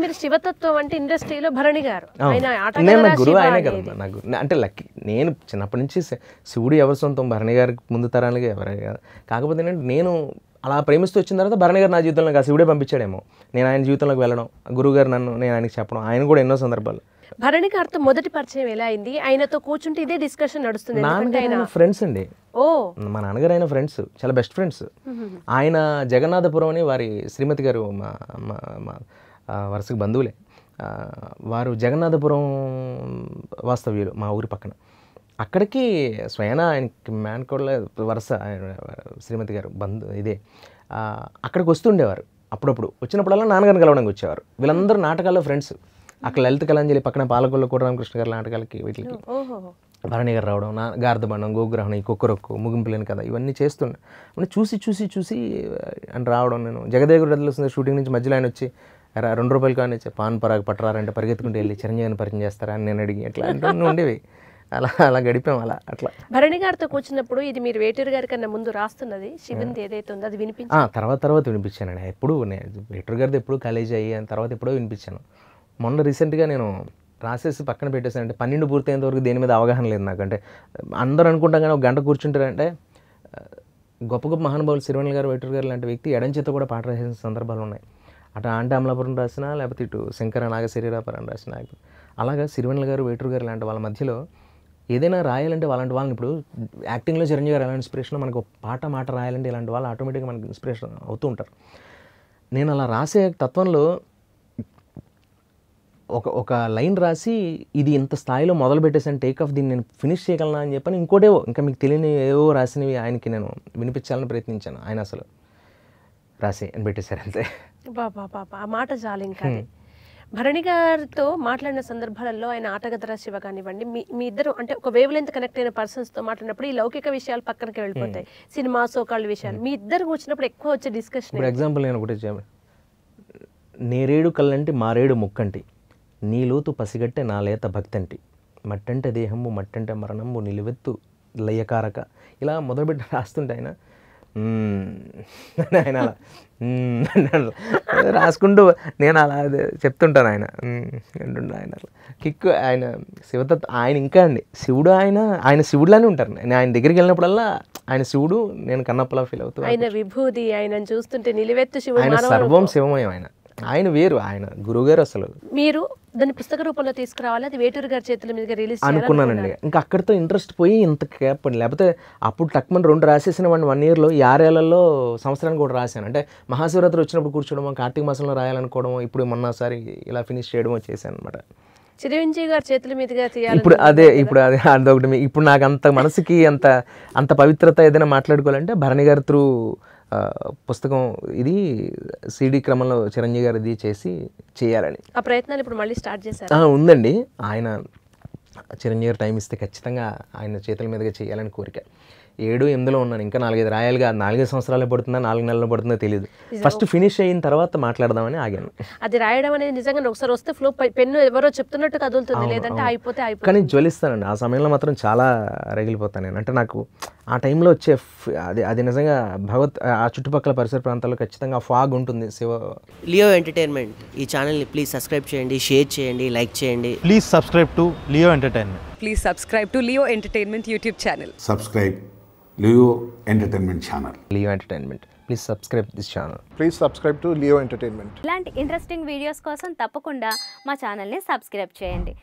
మీరు శివతత్వం అంటే ఇండస్ట్రీలో భరణి గారు. కదా. నాకు అంటే లక్కీ నేను చిన్నప్పటి నుంచి శివుడు ఎవరి సొంతం భరణి గారికి ముందు తరానికి ఎవరే కాదు. కాకపోతే ఏంటంటే నేను అలా ప్రేమిస్తూ వచ్చిన తర్వాత భరణి గారు నా జీవితంలో ఆ శివుడే పంపించాడేమో. నేను ఆయన జీవితంలోకి వెళ్ళడం గురువు గారు నన్ను నేను ఆయనకి చెప్పడం ఆయన కూడా ఎన్నో సందర్భాలు. భరణి గారితో మొదటి పరిచయం ఎలా అయింది? ఆయనతో కూర్చుంటే ఇదే డిస్కషన్ నడుస్తుంది. నాన్నగారు ఆయన ఫ్రెండ్స్ అండి. ఓ. మా నాన్నగారు ఆయన ఫ్రెండ్స్ చాలా బెస్ట్ ఫ్రెండ్స్. ఆయన జగన్నాథపురం అని వారి శ్రీమతి గారు మా వరుసకి బంధువులే. వారు జగన్నాథపురం వాస్తవ్యులు మా ఊరి పక్కన. అక్కడికి స్వయాన ఆయనకి మేనకోడల వరుస శ్రీమతి గారు బంధు ఇదే. అక్కడికి వస్తుండేవారు అప్పుడప్పుడు. వచ్చినప్పుడల్లా నాన్నగారిని కలవడానికి వచ్చేవారు. వీళ్ళందరూ నాటకాల్లో ఫ్రెండ్స్. అక్కడ లలిత కళాంజలి పక్కన పాలకొల్ల కూడా రామకృష్ణ గారి నాటకాలకి వీటికి భరణి గారు రావడం నా గార్ధబండం గోగ్రహణం ఈ కుక్కరొక్కు ముగింపు లేని కదా ఇవన్నీ చేస్తుండే. అంటే చూసి చూసి చూసి అని రావడం నేను. జగదేగుడు వస్తుంది షూటింగ్ నుంచి మధ్యలో ఆయన వచ్చి "రా, రెండు రూపాయలు కానీ పాన్ పరాగ్ పట్టరారంటే పరిగెత్తుకుంటూ వెళ్ళి చిరంజీవిని పరిచయం చేస్తారా అని నేను అడిగి అట్లా అంటూ ఉండేవి. అలా అలా గడిపాం అలా అట్లా. భరణి గారితో కూర్చున్నప్పుడు ఇది మీరు వేటూరు గారి కన్నా ముందు రాస్తున్నది శివునిది ఏదైతే ఉందో అది వినిపించి ఆ, తర్వాత తర్వాత వినిపించానండి ఎప్పుడు నేను వెటర్ గారిది ఎప్పుడు కాలేజ్ అయ్యి తర్వాత ఎప్పుడో వినిపించాను. మొన్న రీసెంట్గా నేను రాసేసి పక్కన పెట్టేసాను అంటే పన్నెండు పూర్తయ్యేంత వరకు దేని మీద అవగాహన లేదు నాకు. అంటే అందరూ అనుకుంటాం కానీ ఒక గంట కూర్చుంటారంటే గొప్ప గొప్ప మహానుభావులు సిరివెన్నెల గారు వెటర్ గారు లాంటి వ్యక్తి ఎడం చేత కూడా పాట రాసిన సందర్భాలు ఉన్నాయి. అటు ఆంటే అమలాపురం రాసినా లేకపోతే ఇటు శంకర నాగశరీరాపురం రాసిన అలాగా సిరివెన్నెల గారు వేటూరు గారు లాంటి వాళ్ళ మధ్యలో ఏదైనా రాయాలంటే వాళ్ళంటి వాళ్ళని ఇప్పుడు యాక్టింగ్లో చిరంజీవి గారు ఎలా ఇన్స్పిరేషన్ మనకు ఒక పాట మాట రాయాలంటే ఇలాంటి వాళ్ళు ఆటోమేటిక్గా మనకి ఇన్స్పిరేషన్ అవుతూ ఉంటారు. నేను అలా రాసే తత్వంలో ఒక ఒక లైన్ రాసి ఇది ఇంత స్థాయిలో మొదలు పెట్టేసాను టేక్ ఆఫ్ దీన్ని నేను ఫినిష్ చేయగలనా అని చెప్పని ఇంకోటేవో ఇంకా మీకు తెలియని ఏవో రాసినవి ఆయనకి నేను వినిపించాలని ప్రయత్నించాను ఆయన అసలు. రాసి అని పెట్టేశారు అంతే. బాబా బాబా ఆ మాట చాలు ఇంకా. భరణి గారితో మాట్లాడిన సందర్భాలలో ఆయన ఆటగదరా శివ కానివ్వండి మీ మీ ఇద్దరు అంటే ఒక వేవ్ లెంత్ కనెక్ట్ అయిన పర్సన్స్తో మాట్లాడినప్పుడు ఈ లౌకిక విషయాలు పక్కనకి వెళ్ళిపోతాయి. సినిమా సోకాళ్ళ విషయాలు. మీ ఇద్దరు కూర్చున్నప్పుడు ఎక్కువ వచ్చే డిస్కషన్ ఎగ్జాంపుల్ నేను ఒకటి నేరేడు కళ్ళంటి మారేడు ముక్కంటి. నీ లోతు పసిగట్టె నా లేత భక్తంటి. మట్టంటే దేహము మట్టంటే మరణము నిలువెత్తు లయకారక. ఇలా మొదలుపెట్టి రాస్తుంటే ఆయన ఆయన అలా రాసుకుంటూ నేను అలా చెప్తుంటాను ఆయన. అంటుండే ఆయన కిక్ ఆయన శివతత్వ ఆయన ఇంకా అండి. శివుడు ఆయన ఆయన శివుడులానే ఉంటారు. నేను ఆయన దగ్గరికి వెళ్ళినప్పుడల్లా ఆయన శివుడు నేను కన్నప్పలా ఫీల్ అవుతూ ఆయన విభూది ఆయన చూస్తుంటే నిలువెత్తు శివుడు ఆయన సర్వం శివమయం ఆయన. ఆయన వేరు ఆయన గురువుగారు అసలు. మీరు దాన్ని పుస్తక రూపంలో తీసుకురావాలి అది వేటూరు గారి చేతుల మీదుగా రిలీజ్ అనుకున్నానండి. ఇంకా అక్కడితో ఇంట్రెస్ట్ పోయి ఇంత గ్యాప్ అండి. లేకపోతే అప్పుడు టక్మన్ రెండు రాసేసిన వన్ వన్ ఇయర్లో ఈ ఆరేళ్ళలో సంవత్సరానికి కూడా రాశాను. అంటే మహాశివరాత్రి వచ్చినప్పుడు కూర్చోవడం కార్తీక మాసంలో రాయాలనుకోవడం ఇప్పుడు మొన్నసారి ఇలా ఫినిష్ చేయడం చేశాను అనమాట చిరంజీవి గారి చేతుల మీదుగా ఇప్పుడు అదే ఇప్పుడు అదే అదొకటి. ఇప్పుడు నాకు అంత మనసుకి అంత అంత పవిత్రత ఏదైనా మాట్లాడుకోవాలంటే భరణి గారి త్రూ పుస్తకం ఇది సిడి క్రమంలో చిరంజీవి గారు ఇది చేసి చేయాలని. ఆ ప్రయత్నాలు ఇప్పుడు మళ్ళీ స్టార్ట్ చేశారు? ఉందండి. ఆయన చిరంజీవి గారు టైం ఇస్తే ఖచ్చితంగా ఆయన చేతుల మీదుగా చేయాలని కోరిక. ఏడు ఎనిమిదిలో ఉన్నాను. ఇంకా నాలుగైదు రాయాలిగా. నాలుగైదు సంవత్సరాలు పడుతుందా నాలుగు నెలలు పడుతుందో తెలియదు ఫస్ట్ ఫినిష్ అయిన తర్వాత మాట్లాడదామని ఆగాను. అది రాయడం అనేది నిజంగా ఒకసారి వస్తే ఫ్లో పెన్ను ఎవరో చెప్తున్నట్టు కదులుతుంది. లేదంటే అయిపోతే అయిపోతుంది. కానీ జ్వలిస్తానండి. ఆ సమయంలో మాత్రం చాలా రగిలిపోతాను నేను. అంటే నాకు ఆ టైంలో వచ్చే అది అది నిజంగా భగవత్ ఆ చుట్టుపక్కల పరిసర ప్రాంతాల్లో ఖచ్చితంగా ఫాగ్ ఉంటుంది. శివ లియో ఎంటర్టైన్మెంట్ ఈ ఛానల్ని ప్లీజ్ సబ్స్క్రైబ్ చేయండి షేర్ చేయండి లైక్ చేయండి. Please subscribe to Leo Entertainment. Please subscribe to Leo Entertainment YouTube channel. subscribe Leo Entertainment Channel. Leo Entertainment please subscribe this channel Please subscribe to Leo Entertainment. ఇలాంటి interesting videos కోసం తప్పకుండా మా ఛానల్ని subscribe చేయండి